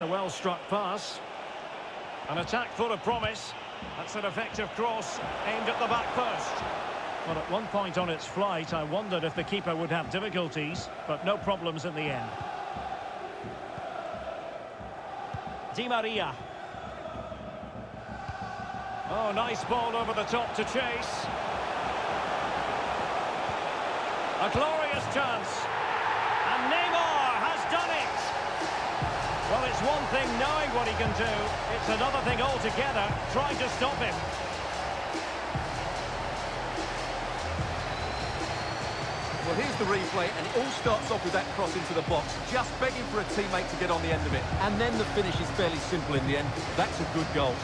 A well-struck pass. An attack full of promise. That's an effective cross aimed at the back post. Well, at one point on its flight, I wondered if the keeper would have difficulties, but no problems in the end. Di Maria. Oh, nice ball over the top to chase. A glorious chance. It's one thing knowing what he can do. It's another thing altogether trying to stop him. Well, here's the replay, and it all starts off with that cross into the box, just begging for a teammate to get on the end of it. And then the finish is fairly simple in the end. That's a good goal.